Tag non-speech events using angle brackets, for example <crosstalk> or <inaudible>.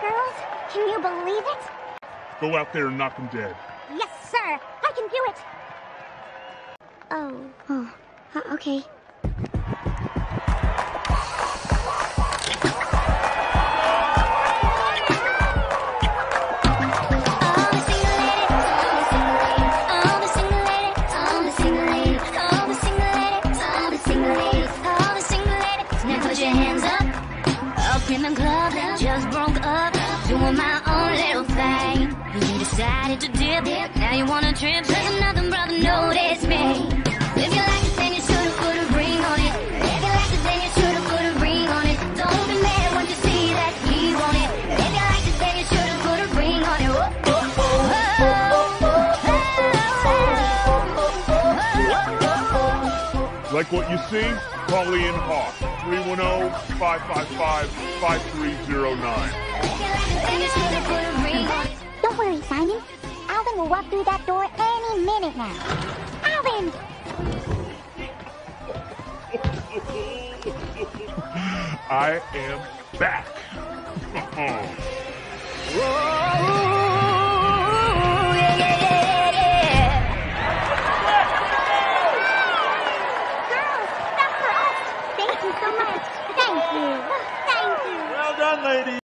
Girls, can you believe it? Go out there and knock them dead. Yes, sir. I can do it. Oh. Oh. Uh, okay. In the club, just broke up, doing my own little thing. You decided to dip, now you wanna trip, cause another brother noticed me. If you like it, then you should've put a ring on it. If you like it, then you should've put a ring on it. Don't be mad when you see that he want it. If you like it, then you should've put a ring on it. Like what you see? Ian Hawke, 310-555-5309. Don't worry, Simon. Alvin will walk through that door any minute now. Alvin! I am back. <laughs> down, ladies.